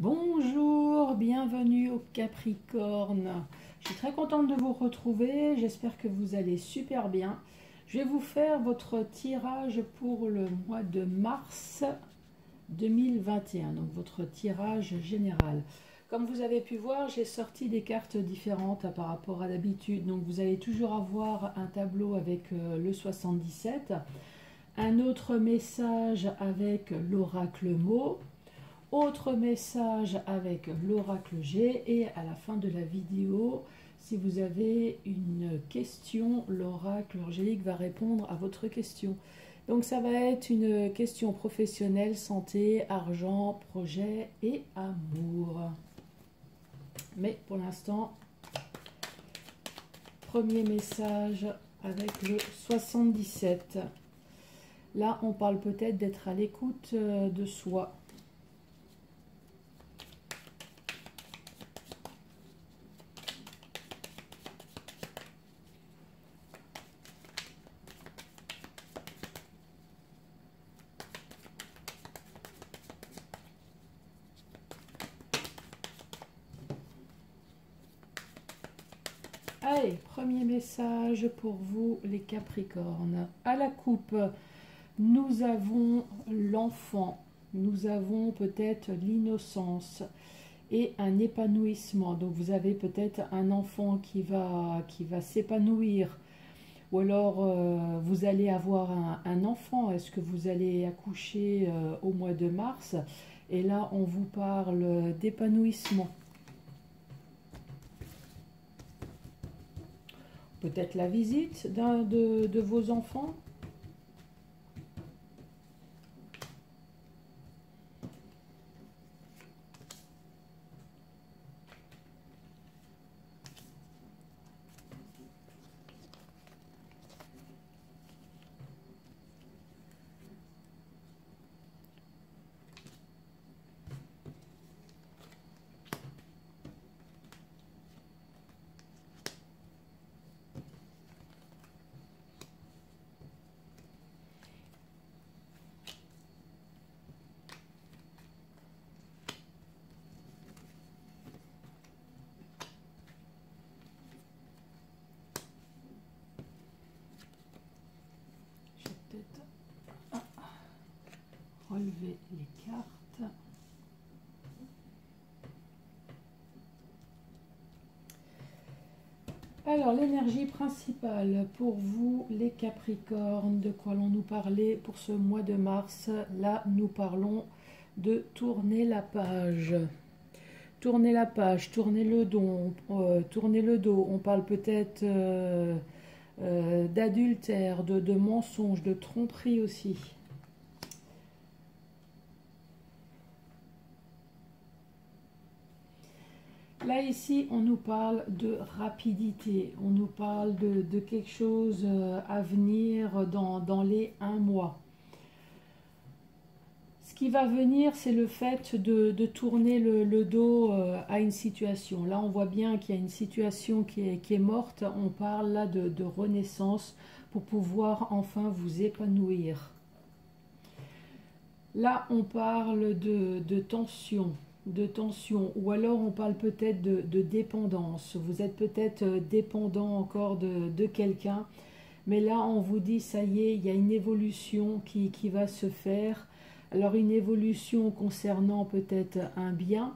Bonjour, bienvenue au Capricorne. Je suis très contente de vous retrouver, j'espère que vous allez super bien. Je vais vous faire votre tirage pour le mois de mars 2021, donc votre tirage général. Comme vous avez pu voir, j'ai sorti des cartes différentes par rapport à d'habitude. Donc vous allez toujours avoir un tableau avec euh, le 77, un autre message avec l'oracle mot, autre message avec l'oracle G et à la fin de la vidéo, si vous avez une question, l'oracle angélique va répondre à votre question. Donc ça va être une question professionnelle, santé, argent, projet et amour. Mais pour l'instant, premier message avec le 77. Là, on parle peut-être d'être à l'écoute euh, de soi. Allez, premier message pour vous les Capricornes. À la coupe, nous avons l'enfant, nous avons peut-être l'innocence et un épanouissement. Donc vous avez peut-être un enfant qui va, qui va s'épanouir. Ou alors euh, vous allez avoir un, enfant. Est-ce que vous allez accoucher euh, au mois de mars? Et là, on vous parle d'épanouissement. Peut-être la visite de, de vos enfants? Les cartes. Alors, l'énergie principale pour vous, les Capricornes, de quoi allons-nous parler pour ce mois de mars? Là, nous parlons de tourner la page. Tourner la page, tourner le dos, euh, tourner le dos. On parle peut-être euh, euh, d'adultère, de, de mensonge, de tromperie aussi. Là, ici, on nous parle de rapidité, on nous parle de, quelque chose euh, à venir dans, les un mois. Ce qui va venir, c'est le fait de, tourner le, dos euh, à une situation. Là, on voit bien qu'il y a une situation qui est, morte. On parle là de, renaissance pour pouvoir enfin vous épanouir. Là, on parle de tension de tension, ou alors on parle peut-être de, dépendance. Vous êtes peut-être euh, dépendant encore de, quelqu'un, mais là on vous dit, ça y est, il y a une évolution qui, va se faire. Alors une évolution concernant peut-être un bien,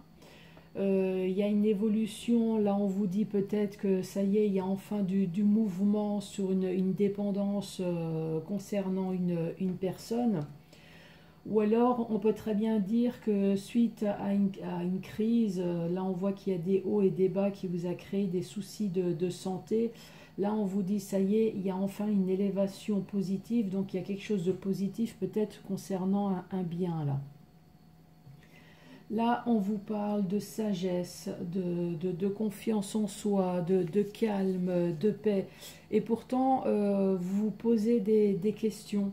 euh, il y a une évolution, là on vous dit peut-être que ça y est, il y a enfin du, mouvement sur une, dépendance euh, concernant une personne. Ou alors, on peut très bien dire que suite à une, crise, euh, là on voit qu'il y a des hauts et des bas qui vous a créé des soucis de, santé. Là, on vous dit, ça y est, il y a enfin une élévation positive, donc il y a quelque chose de positif peut-être concernant un, bien là. Là, on vous parle de sagesse, de, confiance en soi, de, calme, de paix. Et pourtant, euh, vous posez des questions.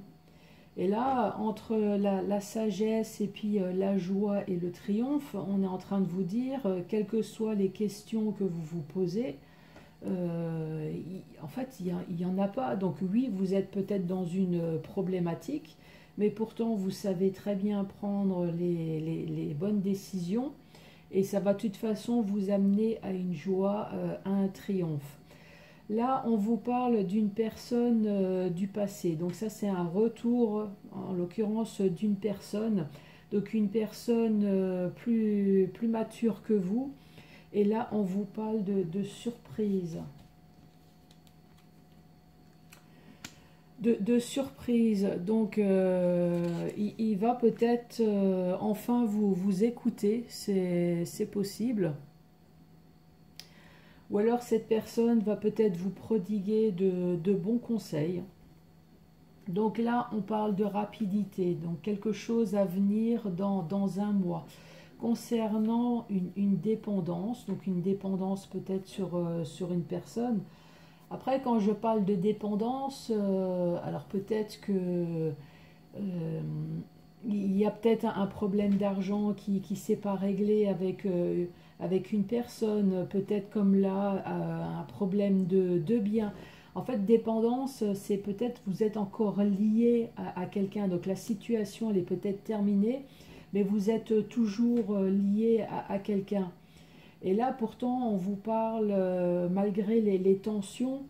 Et là, entre la, sagesse et puis euh, la joie et le triomphe, on est en train de vous dire, euh, quelles que soient les questions que vous vous posez, euh, en fait, il n'y en a pas. Donc oui, vous êtes peut-être dans une problématique, mais pourtant, vous savez très bien prendre les, bonnes décisions. et ça va de toute façon vous amener à une joie, à un triomphe. Là, on vous parle d'une personne du passé. Donc ça, c'est un retour, en l'occurrence, d'une personne. Donc une personne plus, plus mature que vous. Et là, on vous parle de, surprise. de, surprise. Donc, euh, il, va peut-être euh, enfin vous, vous écouter, c'est possible. Ou alors cette personne va peut-être vous prodiguer de, bons conseils. Donc là, on parle de rapidité, donc quelque chose à venir dans, un mois. Concernant une, dépendance, donc une dépendance peut-être sur, euh, sur une personne, après, quand je parle de dépendance, euh, alors peut-être que euh, il y a peut-être un, problème d'argent qui ne s'est pas réglé avec, avec une personne, peut-être comme là, un problème de, de bien. En fait, dépendance, c'est peut-être vous êtes encore lié à, quelqu'un, donc la situation elle est peut-être terminée, mais vous êtes toujours lié à quelqu'un. Et là, pourtant, on vous parle, euh, malgré les, tensions,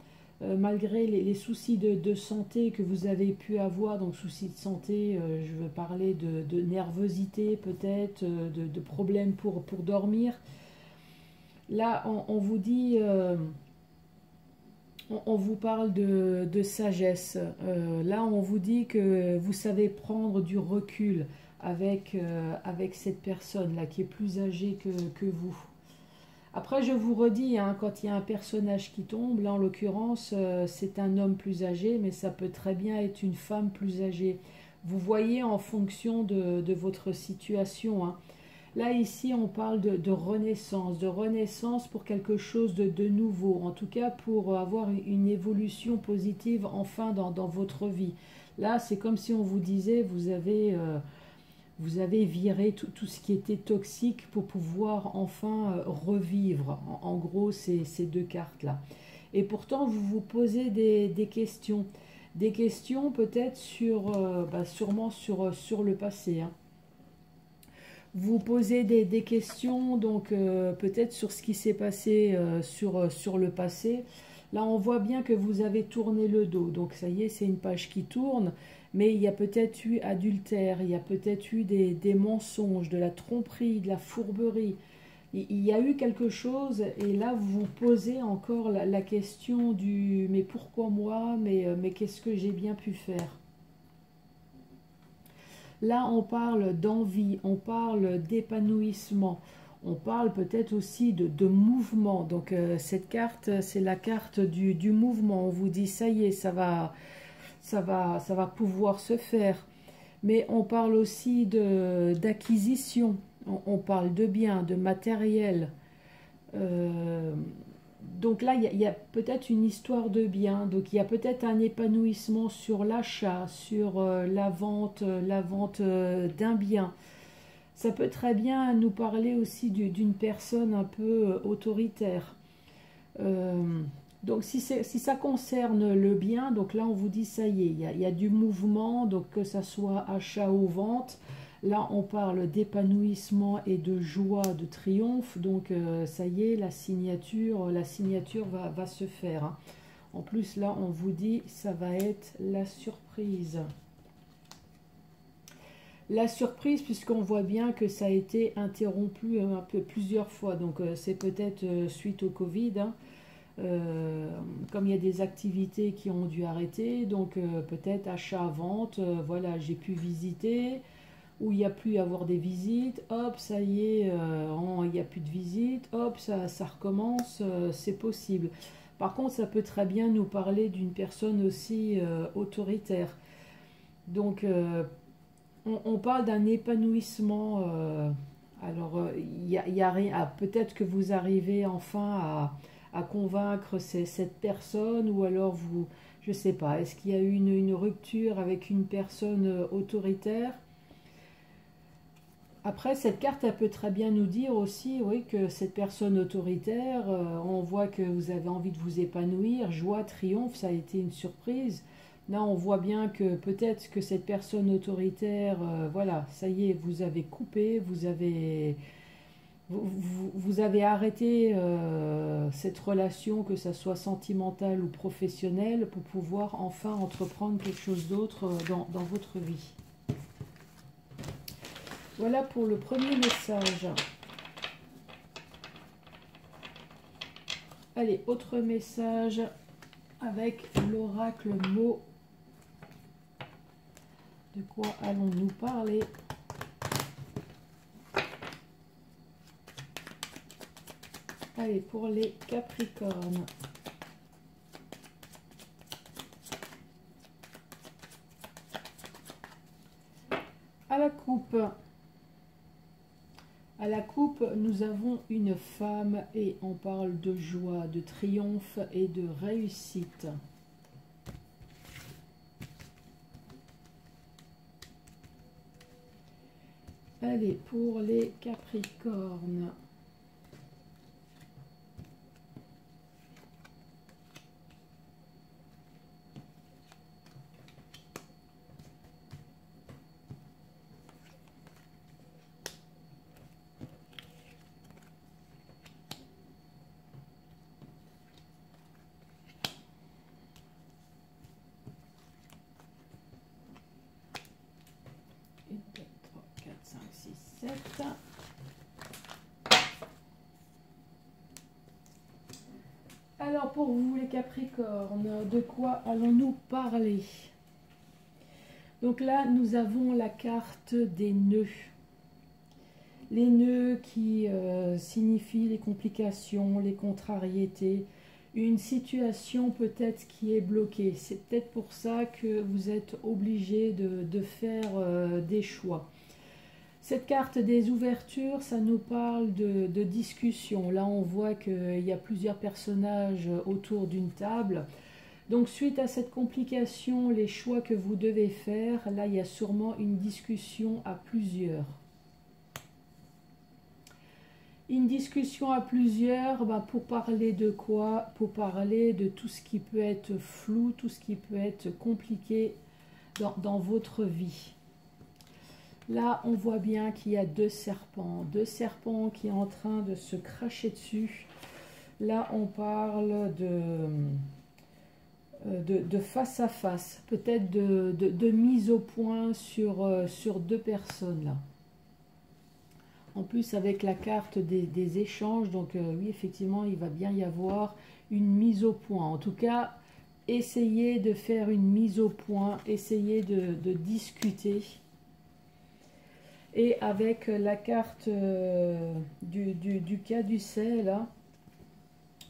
euh, malgré les, soucis de, santé que vous avez pu avoir, donc soucis de santé, euh, je veux parler de, nervosité peut-être, de, problèmes pour, pour dormir. Là, on, vous dit, on, vous parle de, sagesse. là, on vous dit que vous savez prendre du recul avec, avec cette personne-là qui est plus âgée que, vous. Après, je vous redis, hein, quand il y a un personnage qui tombe, là en l'occurrence, euh, c'est un homme plus âgé, mais ça peut très bien être une femme plus âgée. Vous voyez en fonction de, votre situation. Hein. Là, ici, on parle de, renaissance, de renaissance pour quelque chose de, nouveau, en tout cas pour avoir une évolution positive enfin dans, votre vie. Là, c'est comme si on vous disait, vous avez... Euh, vous avez viré tout, ce qui était toxique pour pouvoir enfin euh, revivre. En, gros, ces, deux cartes-là. Et pourtant, vous vous posez des, questions. Des questions peut-être sur, euh, bah, sûrement sur, sur le passé. Hein. Vous posez des, questions, donc peut-être sur ce qui s'est passé sur, sur le passé. Là, on voit bien que vous avez tourné le dos. Donc, ça y est, c'est une page qui tourne mais il y a peut-être eu adultère, il y a peut-être eu des, mensonges, de la tromperie, de la fourberie. Il y a eu quelque chose, et là vous vous posez encore la, question du mais pourquoi moi, mais, euh, mais qu'est-ce que j'ai bien pu faire? Là on parle d'envie, on parle d'épanouissement, on parle peut-être aussi de, mouvement. Donc euh, cette carte, c'est la carte du, mouvement. On vous dit ça y est, ça va, ça va, ça va pouvoir se faire. Mais on parle aussi d'acquisition, on, parle de biens, de matériel. Euh, donc là, il y a, peut-être une histoire de biens, donc il y a peut-être un épanouissement sur l'achat, sur euh, la vente, la vente euh, d'un bien. Ça peut très bien nous parler aussi d'une personne un peu autoritaire. Donc si, si, ça concerne le bien, donc là on vous dit ça y est, il y a, du mouvement, donc que ça soit achat ou vente, là on parle d'épanouissement et de joie, de triomphe, donc euh, ça y est, la signature, la signature va, se faire. Hein. En plus là on vous dit ça va être la surprise. La surprise, puisqu'on voit bien que ça a été interrompu un peu plusieurs fois, donc euh, c'est peut-être euh, suite au Covid, hein. Euh, comme il y a des activités qui ont dû arrêter, donc euh, peut-être achat-vente, euh, voilà, j'ai pu visiter, ou il n'y a plus à avoir des visites, hop, ça y est, il n'y a plus de visites, hop, ça, ça recommence, c'est possible. Par contre, ça peut très bien nous parler d'une personne aussi autoritaire. Donc, on, parle d'un épanouissement. alors, il y a, rien. Ah, peut-être que vous arrivez enfin à convaincre cette personne ou alors vous, je sais pas, est-ce qu'il y a eu une, rupture avec une personne euh, autoritaire? Après, cette carte, elle peut très bien nous dire aussi, oui, que cette personne autoritaire, euh, on voit que vous avez envie de vous épanouir, joie, triomphe, ça a été une surprise. Là, on voit bien que peut-être que cette personne autoritaire, euh, voilà, ça y est, vous avez coupé, vous avez, vous, avez arrêté euh, cette relation, que ça soit sentimentale ou professionnelle, pour pouvoir enfin entreprendre quelque chose d'autre dans votre vie. Voilà pour le premier message. Allez, autre message avec l'oracle mot. De quoi allons-nous parler? Allez, pour les Capricornes. À la coupe. À la coupe, nous avons une femme et on parle de joie, de triomphe et de réussite. Allez, pour les Capricornes. Alors pour vous les Capricornes, de quoi allons-nous parler? Donc là, nous avons la carte des nœuds. Les nœuds qui euh, signifient les complications, les contrariétés, une situation peut-être qui est bloquée. C'est peut-être pour ça que vous êtes obligé de, faire euh, des choix. Cette carte des ouvertures, ça nous parle de, discussion. Là, on voit qu'il y a plusieurs personnages autour d'une table. Donc, suite à cette complication, les choix que vous devez faire, là, il y a sûrement une discussion à plusieurs. Une discussion à plusieurs, ben, pour parler de quoi? Pour parler de tout ce qui peut être flou, tout ce qui peut être compliqué dans votre vie. Là, on voit bien qu'il y a deux serpents, deux serpents qui sont en train de se cracher dessus. Là, on parle de, euh, face à face, peut-être de, mise au point sur, euh, deux personnes. En plus, avec la carte des, échanges, donc euh, oui, effectivement, il va bien y avoir une mise au point. En tout cas, essayez de faire une mise au point, essayez de discuter et avec la carte euh, du, du, du caducée, là,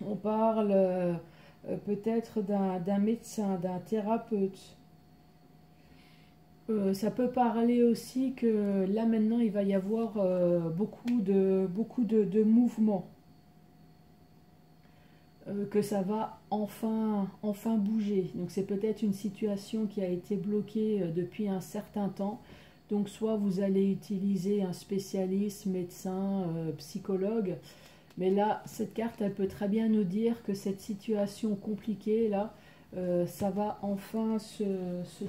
on parle euh, peut-être d'un médecin, d'un thérapeute. Euh, ça peut parler aussi que là maintenant il va y avoir beaucoup de, beaucoup de, mouvements. que ça va enfin, enfin bouger. Donc c'est peut-être une situation qui a été bloquée depuis un certain temps donc soit vous allez utiliser un spécialiste, médecin, euh, psychologue, mais là, cette carte, elle peut très bien nous dire que cette situation compliquée, là, euh, ça va enfin se,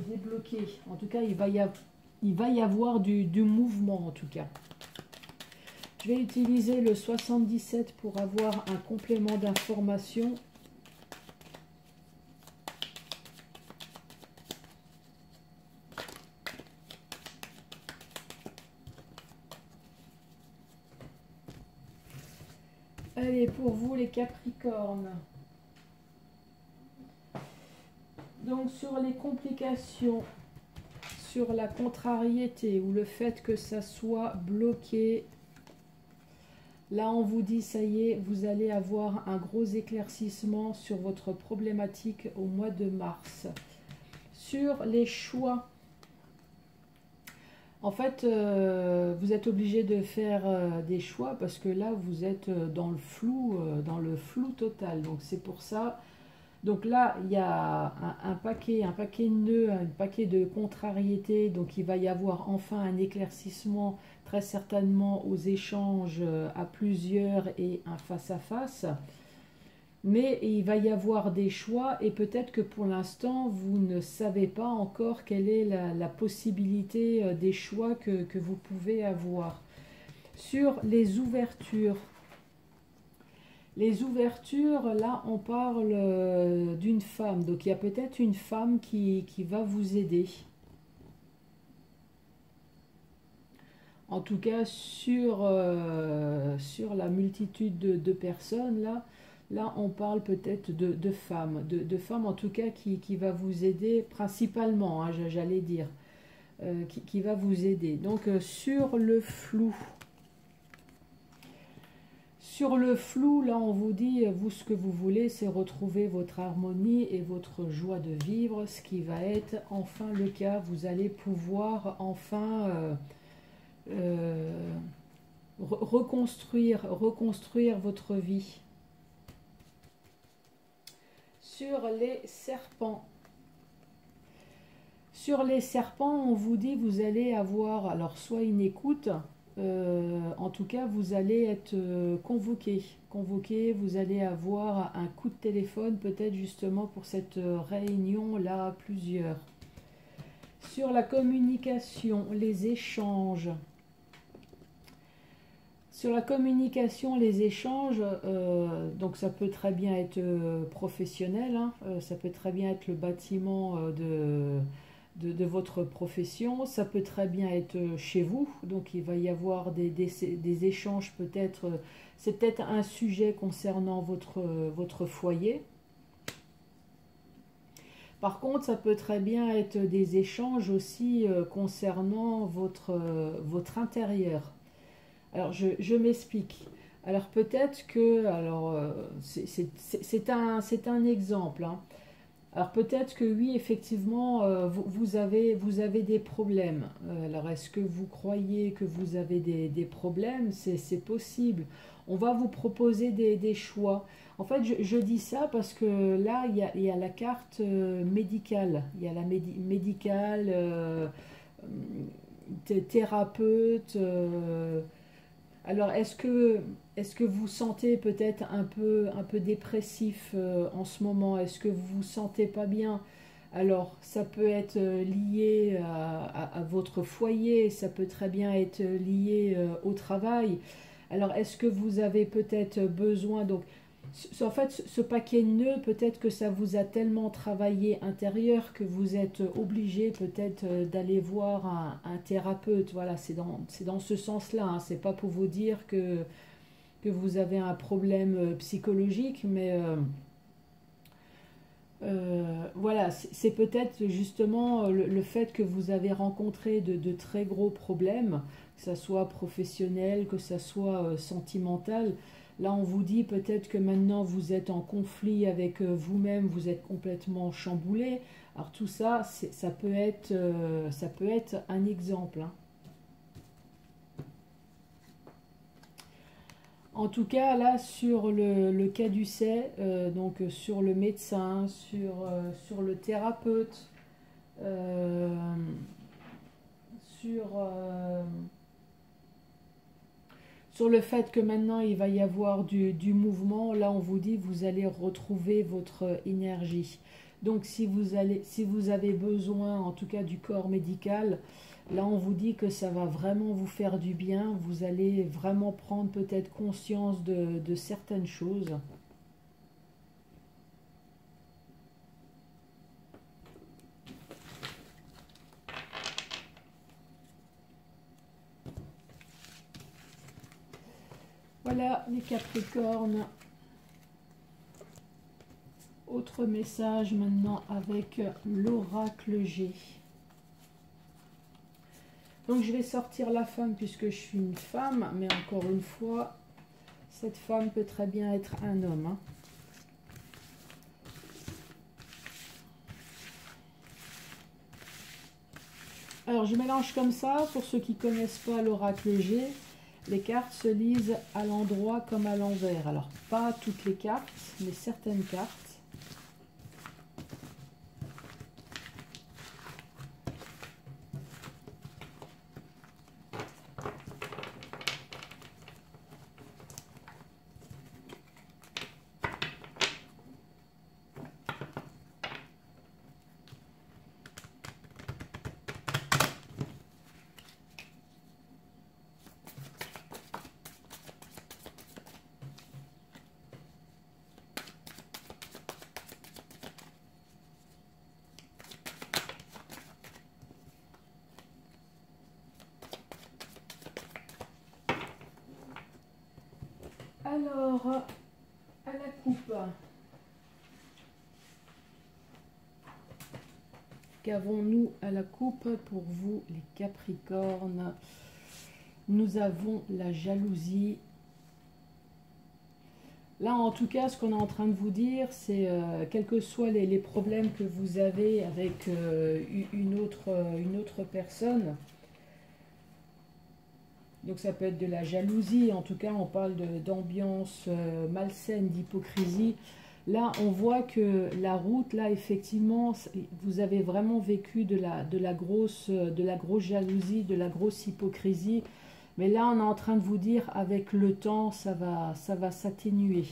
débloquer. En tout cas, il va y, avoir du, mouvement, en tout cas. Je vais utiliser le 77 pour avoir un complément d'information Allez, vous les Capricornes. Donc sur les complications, sur la contrariété ou le fait que ça soit bloqué, là on vous dit ça y est, vous allez avoir un gros éclaircissement sur votre problématique au mois de mars. Sur les choix en fait, euh, vous êtes obligé de faire euh, des choix parce que là, vous êtes euh, dans le flou, dans le flou total. Donc c'est pour ça. Donc là, il y a un, paquet, un paquet de nœuds, un paquet de contrariétés. Donc il va y avoir enfin un éclaircissement très certainement aux échanges à plusieurs et un face à face mais il va y avoir des choix et peut-être que pour l'instant, vous ne savez pas encore quelle est la, possibilité euh, des choix que, vous pouvez avoir. Sur les ouvertures. Les ouvertures, là, on parle euh, d'une femme. Donc, il y a peut-être une femme qui, va vous aider. En tout cas, sur, euh, sur la multitude de, personnes, là, là, on parle peut-être de, femmes. De, femmes, en tout cas, qui, va vous aider principalement, hein, j'allais dire. Euh, qui, va vous aider. Donc, sur le flou, sur le flou, là, on vous dit, vous, ce que vous voulez, c'est retrouver votre harmonie et votre joie de vivre, ce qui va être enfin le cas. Vous allez pouvoir enfin euh, euh, reconstruire, reconstruire votre vie. Sur les serpents. Sur les serpents, on vous dit, vous allez avoir, alors soit une écoute, euh, en tout cas, vous allez être euh, convoqué. Convoqué, vous allez avoir un coup de téléphone, peut-être justement pour cette euh, réunion-là, plusieurs. Sur la communication, les échanges. Sur la communication, les échanges, donc ça peut très bien être professionnel, hein. ça peut très bien être le bâtiment de votre profession. Ça peut très bien être chez vous, donc il va y avoir des, des, échanges peut-être, c'est peut-être un sujet concernant votre, votre foyer. Par contre, ça peut très bien être des échanges aussi euh, concernant votre, votre intérieur. Alors, je, m'explique. Alors, peut-être que, alors, euh, c'est un, exemple. Hein. Alors peut-être que oui, effectivement, euh, vous, avez, des problèmes. Euh, alors est-ce que vous croyez que vous avez des, problèmes? C'est possible. On va vous proposer des, choix. En fait, je, dis ça parce que là, il y a, la carte médicale. Il y a la médicale, thérapeute. Alors est-ce que est-ce que vous sentez peut-être un peu, un peu dépressif euh, en ce moment? Est-ce que vous vous sentez pas bien? Alors, ça peut être euh, lié à, votre foyer, ça peut très bien être lié euh, au travail. Alors, est-ce que vous avez peut-être besoin? Donc en fait, ce paquet de nœuds, peut-être que ça vous a tellement travaillé intérieur que vous êtes obligé peut-être d'aller voir un, thérapeute. Voilà, c'est dans, ce sens-là. Hein. C'est pas pour vous dire que que vous avez un problème euh, psychologique, mais euh, euh, voilà, c'est peut-être justement le, fait que vous avez rencontré de, très gros problèmes, que ce soit professionnel, que ce soit sentimental. Là, on vous dit peut-être que maintenant vous êtes en conflit avec vous-même, vous êtes complètement chamboulé. Alors tout ça, ça peut être, ça peut être un exemple. Hein. En tout cas, là, sur le, le caducet, euh, donc euh, sur le médecin, sur, euh, sur le thérapeute, sur, sur le fait que maintenant il va y avoir du, mouvement, là on vous dit vous allez retrouver votre énergie. Donc si vous, allez, si vous avez besoin en tout cas du corps médical, Là, on vous dit que ça va vraiment vous faire du bien. Vous allez vraiment prendre peut-être conscience de, certaines choses. Voilà les Capricornes. Autre message maintenant avec l'oracle G. Donc je vais sortir la femme puisque je suis une femme, mais encore une fois, cette femme peut très bien être un homme. Hein. Alors je mélange comme ça, pour ceux qui ne connaissent pas l'oracle G, les cartes se lisent à l'endroit comme à l'envers. Alors pas toutes les cartes, mais certaines cartes. Alors, à la coupe. Qu'avons-nous à la coupe pour vous, les Capricornes? Nous avons la jalousie. Là, en tout cas, ce qu'on est en train de vous dire, c'est euh, quels que soient les, problèmes que vous avez avec euh, une, autre, une autre personne, donc ça peut être de la jalousie, en tout cas on parle d'ambiance euh, malsaine, d'hypocrisie. Là, on voit que la route, là, effectivement, vous avez vraiment vécu de la, de la, grosse, de la grosse jalousie, de la grosse hypocrisie. Mais là, on est en train de vous dire, avec le temps, ça va, ça va s'atténuer.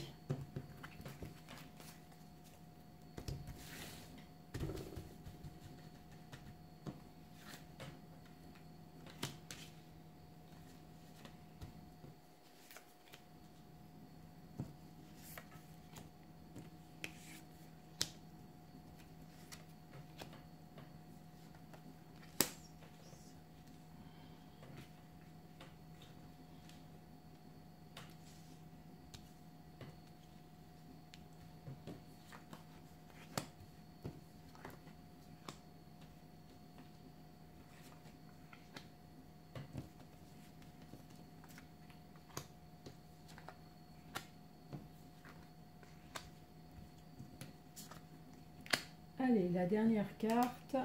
Allez, la dernière carte.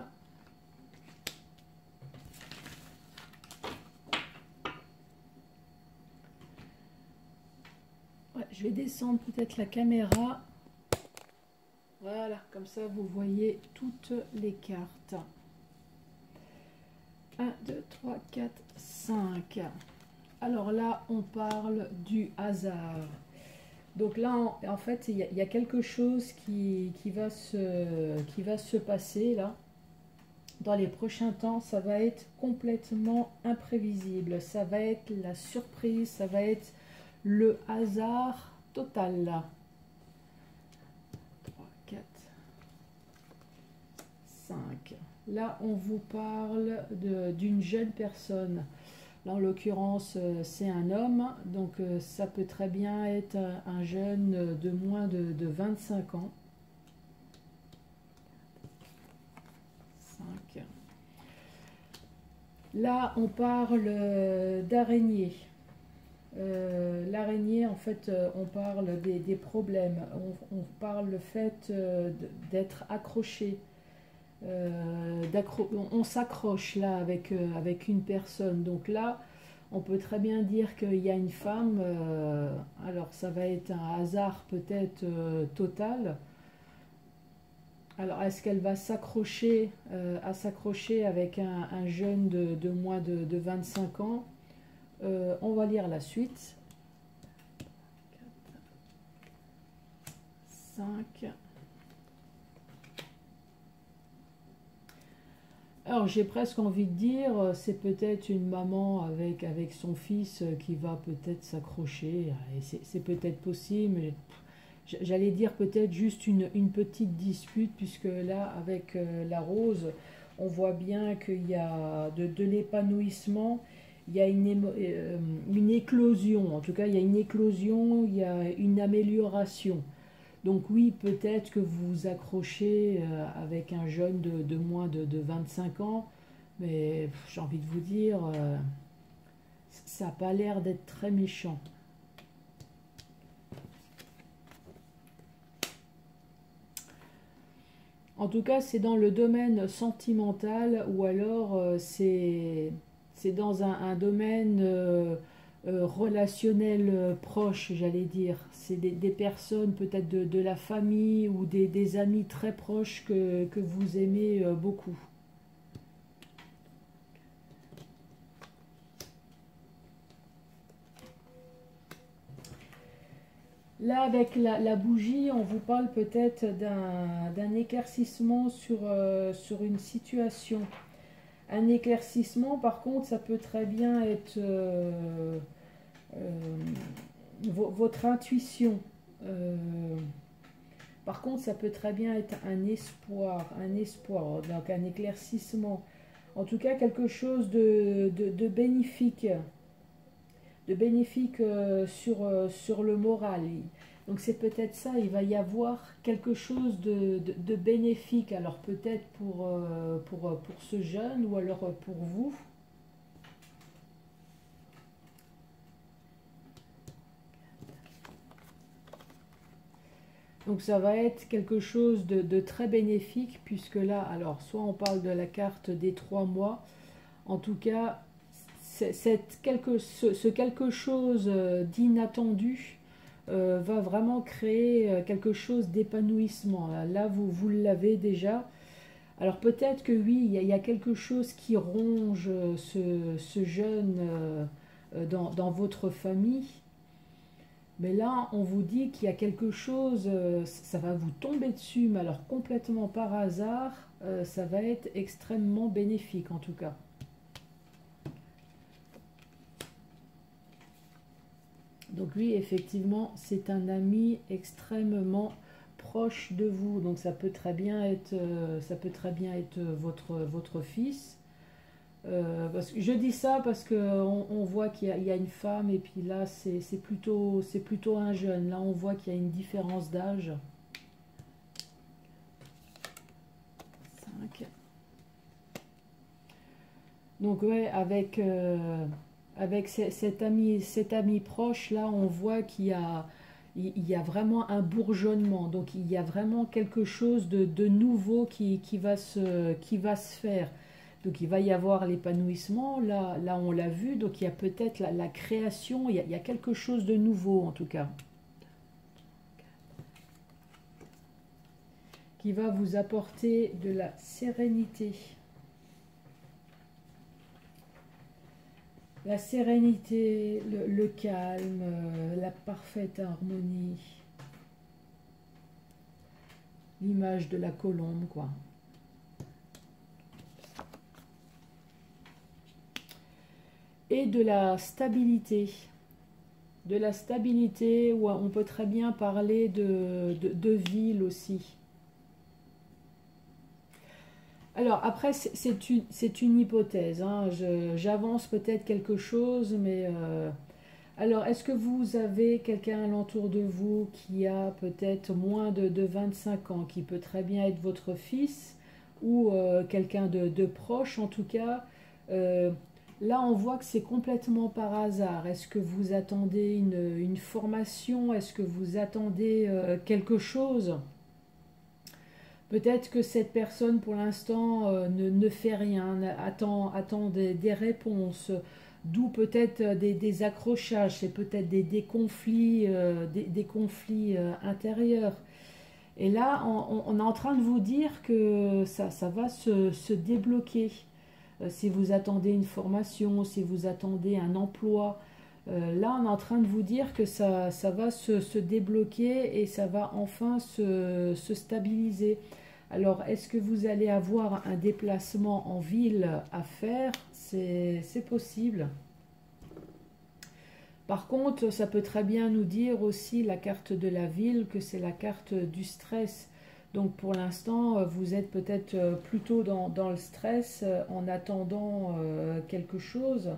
je vais descendre peut-être la caméra. Voilà, comme ça vous voyez toutes les cartes. 1, 2, 3, 4, 5. Alors là, on parle du hasard. Donc là, en, fait, il y, a quelque chose qui, va se, passer là. Dans les prochains temps, ça va être complètement imprévisible. Ça va être la surprise, ça va être le hasard total là. 3, 4, 5. Là, on vous parle d'une jeune personne. Là, en l'occurrence, euh, c'est un homme, donc euh, ça peut très bien être un jeune de moins de, 25 ans. 5. Là, on parle euh, d'araignée. L'araignée, en fait, on parle des, problèmes. On, parle le fait d'être accroché euh, on s'accroche là avec, euh, avec une personne. Donc là, on peut très bien dire qu'il y a une femme, euh, alors ça va être un hasard peut-être total. Alors est-ce qu'elle va s'accrocher à s'accrocher avec un, jeune de, moins de, de 25 ans? On va lire la suite. 5. Alors j'ai presque envie de dire, euh, c'est peut-être une maman avec, avec son fils euh, qui va peut-être s'accrocher, et c'est peut-être possible, mais j'allais dire peut-être juste une, petite dispute, puisque là, avec euh, la rose, on voit bien qu'il y a de, de l'épanouissement, il y a une, une éclosion, en tout cas il y a une éclosion, il y a une amélioration. Donc oui, peut-être que vous vous accrochez euh, avec un jeune de, moins de, 25 ans, mais j'ai envie de vous dire, euh, ça n'a pas l'air d'être très méchant. En tout cas, c'est dans le domaine sentimental ou alors euh, c'est dans un, domaine euh, relationnel euh, proche, j'allais dire. C'est des, personnes peut-être de, la famille ou des, amis très proches que, vous aimez euh, beaucoup. Là, avec la, bougie, on vous parle peut-être d'un éclaircissement sur, sur une situation. Un éclaircissement, par contre, ça peut très bien être votre intuition. Euh, par contre, ça peut très bien être un espoir, un espoir, donc un éclaircissement. En tout cas, quelque chose de, bénéfique. de bénéfique sur, sur le moral. Donc c'est peut-être ça, il va y avoir quelque chose de, bénéfique, alors peut-être pour, pour, pour ce jeune ou alors pour vous. Donc ça va être quelque chose de, très bénéfique puisque là, alors soit on parle de la carte des trois mois, en tout cas, cette quelque, ce, quelque chose euh, d'inattendu euh, va vraiment créer euh, quelque chose d'épanouissement. Là, vous, vous l'avez déjà. Alors peut-être que oui, il y, a, quelque chose qui ronge ce, jeune dans, dans votre famille. Mais là, on vous dit qu'il y a quelque chose, euh, ça va vous tomber dessus, mais alors complètement par hasard, euh, ça va être extrêmement bénéfique en tout cas. Donc lui, effectivement, c'est un ami extrêmement proche de vous. Donc ça peut très bien être, euh, ça peut très bien être votre, votre fils. Euh, parce que je dis ça parce qu'on on voit qu'il y, a une femme et puis là c'est plutôt, plutôt un jeune. Là on voit qu'il y a une différence d'âge. 5. Donc ouais, avec, euh, avec cet, ami, proche là on voit qu'il y a, il y a vraiment un bourgeonnement. Donc il y a vraiment quelque chose de, de nouveau qui, qui, va se, qui va se faire. Donc il va y avoir l'épanouissement, là, là on l'a vu, donc il y a peut-être la, création, il y, a, quelque chose de nouveau en tout cas. Qui va vous apporter de la sérénité. La sérénité, le calme, euh, la parfaite harmonie. L'image de la colombe, quoi. Et de la stabilité. De la stabilité, où on peut très bien parler de, de, ville aussi. Alors après, c'est une, une, hypothèse. Hein. J'avance peut-être quelque chose, mais... Euh, alors, est-ce que vous avez quelqu'un alentour de vous qui a peut-être moins de, de, 25 ans, qui peut très bien être votre fils, ou euh, quelqu'un de, de, proche en tout cas euh, Là, on voit que c'est complètement par hasard. Est-ce que vous attendez une, formation? Est-ce que vous attendez euh, quelque chose? Peut-être que cette personne, pour l'instant, euh, ne, fait rien, attend, attend des, réponses, d'où peut-être des, accrochages, c'est peut-être des, conflits, des, conflits euh, intérieurs. Et là, on, est en train de vous dire que ça, ça va se débloquer. Euh, si vous attendez une formation, si vous attendez un emploi. Euh, là, on est en train de vous dire que ça, ça va se, débloquer et ça va enfin se, stabiliser. Alors, est-ce que vous allez avoir un déplacement en ville à faire? C'est possible. Par contre, ça peut très bien nous dire aussi la carte de la ville que c'est la carte du stress. Donc pour l'instant, euh, vous êtes peut-être euh, plutôt dans, le stress euh, en attendant quelque chose.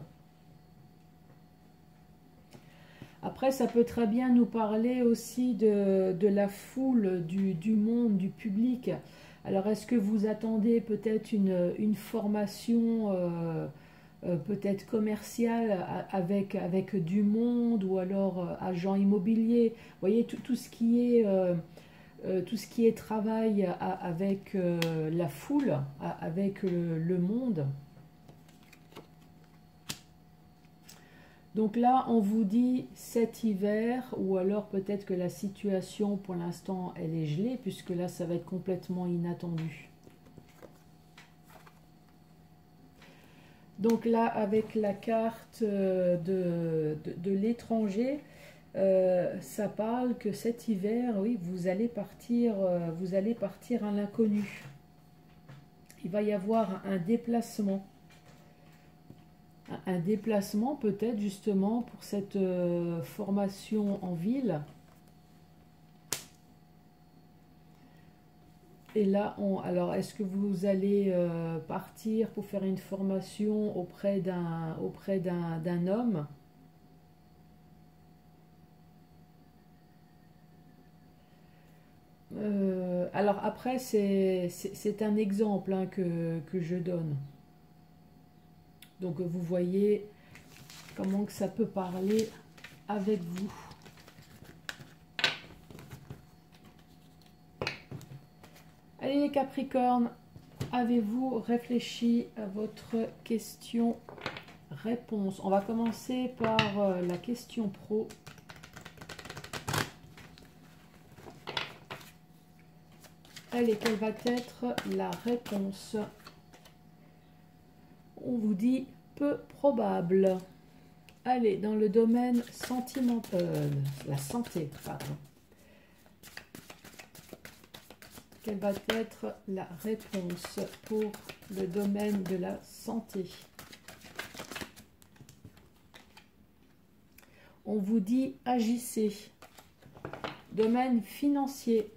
Après, ça peut très bien nous parler aussi de, la foule, du, monde, du public. Alors, est-ce que vous attendez peut-être une, formation peut-être commerciale avec, avec du monde ou alors agent immobilier? Vous voyez, tout, tout ce qui est tout ce qui est travail avec euh, la foule, avec le, monde. Donc là, on vous dit cet hiver, ou alors peut-être que la situation pour l'instant, elle est gelée, puisque là, ça va être complètement inattendu. Donc là, avec la carte euh, de l'étranger, euh, ça parle que cet hiver, oui, vous allez partir, euh, vous allez partir à l'inconnu. Il va y avoir un déplacement. Un, déplacement peut-être justement pour cette euh, formation en ville. Et là, on, alors, est-ce que vous allez partir pour faire une formation auprès d'un auprès d'un homme? Alors après, c'est un exemple hein, que, que, je donne. Donc vous voyez comment que ça peut parler avec vous. Allez les Capricornes, avez-vous réfléchi à votre question réponse On va commencer par euh, la question pro. Allez, quelle va être la réponse On vous dit peu probable. Allez, dans le domaine sentimental, la santé, pardon. Quelle va être la réponse pour le domaine de la santé On vous dit agissez. Domaine financier.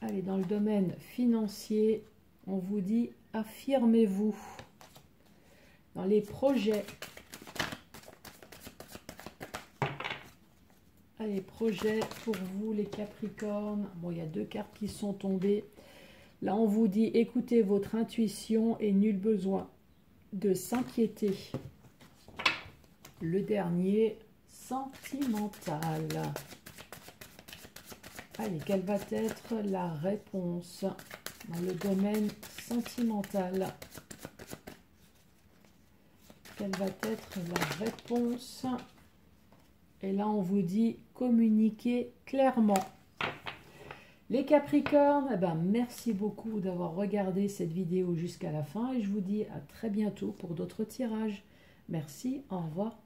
Allez, dans le domaine financier, on vous dit affirmez-vous. Dans les projets, Allez, projet pour vous les Capricornes. Bon, il y a deux cartes qui sont tombées. Là, on vous dit écoutez votre intuition et nul besoin de s'inquiéter. Le dernier, sentimental. Allez, quelle va être la réponse dans le domaine sentimental? Quelle va être la réponse? Et là, on vous dit communiquer clairement. Les Capricornes, eh ben, merci beaucoup d'avoir regardé cette vidéo jusqu'à la fin et je vous dis à très bientôt pour d'autres tirages. Merci, au revoir.